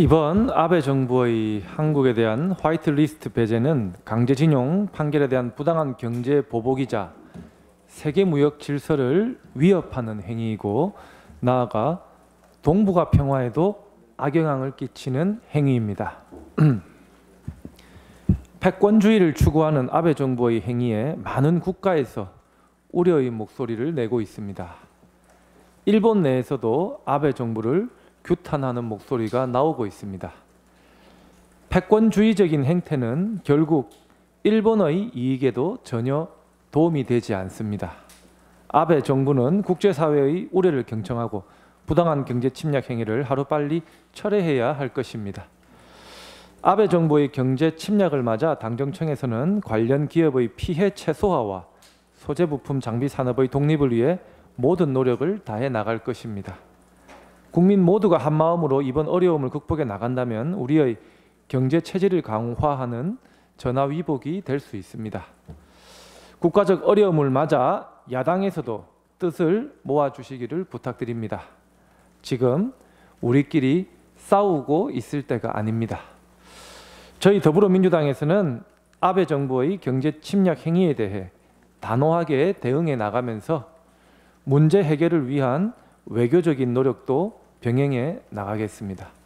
이번 아베 정부의 한국에 대한 화이트리스트 배제는 강제징용 판결에 대한 부당한 경제 보복이자 세계 무역 질서를 위협하는 행위이고 나아가 동북아 평화에도 악영향을 끼치는 행위입니다. 패권주의를 추구하는 아베 정부의 행위에 많은 국가에서 우려의 목소리를 내고 있습니다. 일본 내에서도 아베 정부를 규탄하는 목소리가 나오고 있습니다. 패권주의적인 행태는 결국 일본의 이익에도 전혀 도움이 되지 않습니다. 아베 정부는 국제사회의 우려를 경청하고 부당한 경제 침략 행위를 하루빨리 철회해야 할 것입니다. 아베 정부의 경제 침략을 맞아 당정청에서는 관련 기업의 피해 최소화와 소재 부품 장비 산업의 독립을 위해 모든 노력을 다해 나갈 것입니다. 국민 모두가 한 마음으로 이번 어려움을 극복해 나간다면 우리의 경제 체질을 강화하는 전화 위복이 될 수 있습니다. 국가적 어려움을 맞아 야당에서도 뜻을 모아 주시기를 부탁드립니다. 지금 우리끼리 싸우고 있을 때가 아닙니다. 저희 더불어민주당에서는 아베 정부의 경제 침략 행위에 대해 단호하게 대응해 나가면서 문제 해결을 위한 외교적인 노력도 병행해 나가겠습니다.